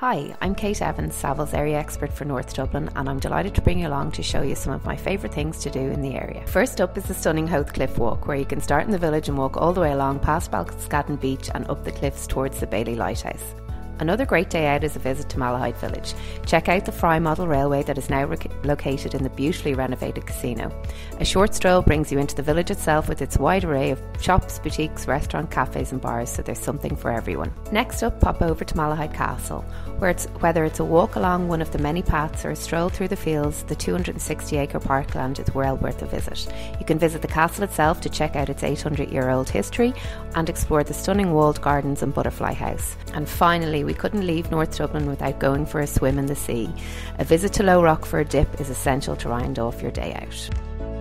Hi, I'm Kate Evans, Savills area expert for North Dublin, and I'm delighted to bring you along to show you some of my favourite things to do in the area. First up is the stunning Howth Cliff Walk, where you can start in the village and walk all the way along past Balscadden Beach and up the cliffs towards the Bailey Lighthouse. Another great day out is a visit to Malahide Village. Check out the Fry Model Railway that is now re- located in the beautifully renovated casino. A short stroll brings you into the village itself with its wide array of shops, boutiques, restaurants, cafes, and bars, so there's something for everyone. Next up, pop over to Malahide Castle, where it's whether it's a walk along one of the many paths or a stroll through the fields, the 260 acre parkland is well worth a visit. You can visit the castle itself to check out its 800 year old history and explore the stunning walled gardens and butterfly house. And finally, we couldn't leave North Dublin without going for a swim in the sea. A visit to Low Rock for a dip is essential to round off your day out.